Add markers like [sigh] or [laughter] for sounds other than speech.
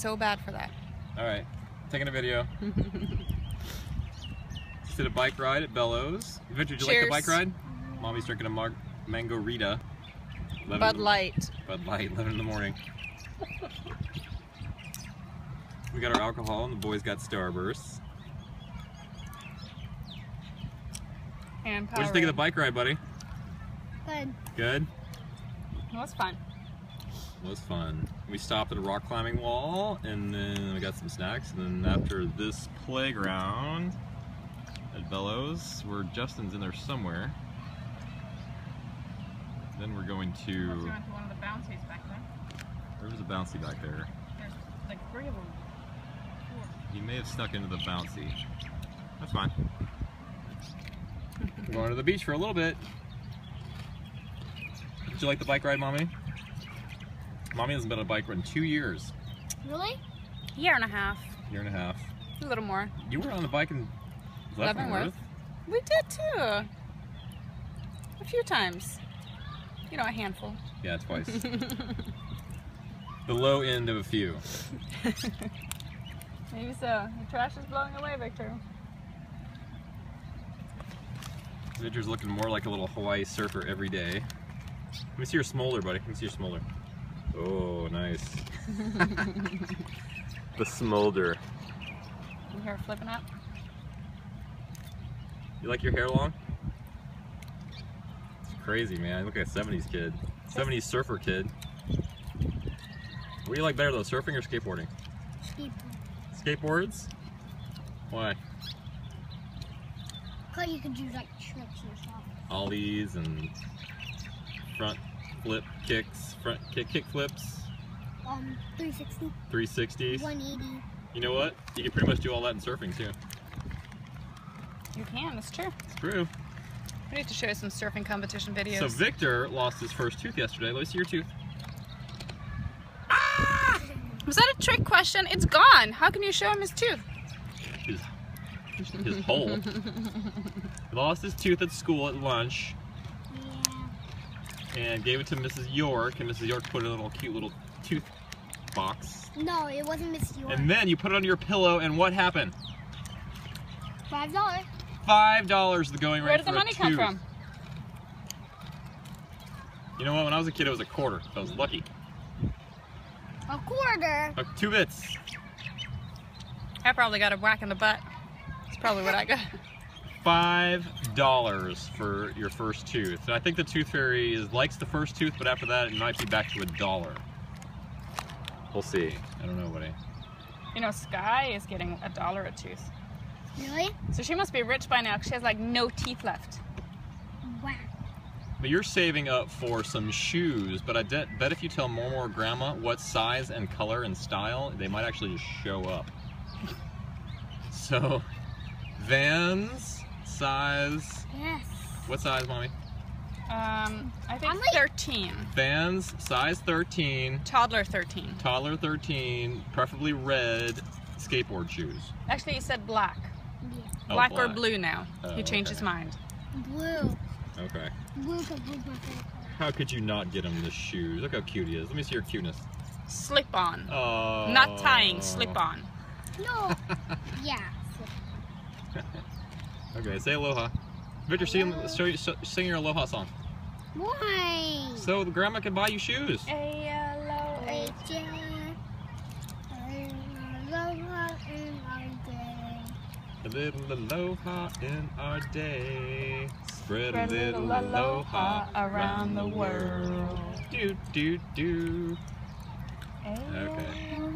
so bad for that. All right, taking a video. [laughs] Just did a bike ride at Bellows. Victor, did you like the bike ride? Mommy's drinking a mar- mango Rita. Bud Light. Bud Light, 11 in the morning. we got our alcohol and the boys got Starburst. And What'd you think of the bike ride, buddy? Good. Good? It was fun. It was fun. We stopped at a rock climbing wall and then we got some snacks. And then after this playground at Bellows, where Justin's in there somewhere, then we're going We to. went to one of the bouncies back there. There was a bouncy back there. There's like three of them. He may have snuck into the bouncy. That's fine. We're [laughs] going to the beach for a little bit. Did you like the bike ride, Mommy? Mommy hasn't been on a bike ride in two years. Really? Year and a half. Year and a half. A little more. You were on the bike in Leavenworth. Leavenworth. We did too. A few times. You know, a handful. Yeah, twice. [laughs] the low end of a few. [laughs] Maybe so. The trash is blowing away, Victor. Victor's looking more like a little Hawaii surfer every day. Let me see your smolder, buddy. Let me see your smolder. Oh, nice. [laughs] the smolder. You hear it flipping up? You like your hair long? It's crazy, man. Look like a 70s kid. 70s surfer kid. What do you like better though, surfing or skateboarding? Steep. Skateboards? Why? Cause you could do like tricks and stuff. Ollies and front flip kicks, front kick kick flips, Um, 360, 360s. 180. You know what? You can pretty much do all that in surfing too. You can, it's true. It's true. We need to show you some surfing competition videos. So Victor lost his first tooth yesterday. Let me see your tooth. Was that a trick question? It's gone. How can you show him his tooth? His, his hole. he [laughs] lost his tooth at school at lunch Yeah. And gave it to Mrs. York, and Mrs. York put it in a little cute little tooth box. No, it wasn't Mrs. York. And then you put it under your pillow, and what happened? Five dollars. Five dollars the going rate Where did the for a money come from? You know what? When I was a kid, it was a quarter. I was lucky. A quarter. Uh, two bits. I probably got a whack in the butt. That's probably what I got. Five dollars for your first tooth. And I think the tooth fairy is likes the first tooth, but after that, it might be back to a dollar. We'll see. I don't know, buddy. You know, Sky is getting a dollar a tooth. Really? So she must be rich by now 'cause she has like no teeth left. Wow. But you're saving up for some shoes. But I de- bet if you tell Momo or Grandma what size and color and style, they might actually just show up. [laughs] So, Vans size. Yes. What size, mommy? Um, I think I'm like- 13. Vans size 13. Toddler 13. Toddler 13, preferably red skateboard shoes. Actually, he said black. Yeah. Oh, black, or blue now. Oh, he changed his mind. Blue. Okay. Blue because blue's my favorite. How could you not get him the shoes? Look how cute he is. Let me see your cuteness. Slip on. Oh. Not tying, slip on. No. [laughs] yeah. [laughs] Okay, say aloha. Victor, sing, show you, sing your aloha song. Why? So the grandma can buy you shoes. A-L-O-H. H. Aloha in our day. A little aloha in our day. Spread, Spread a little aloha around the world. Do, do, do. Okay.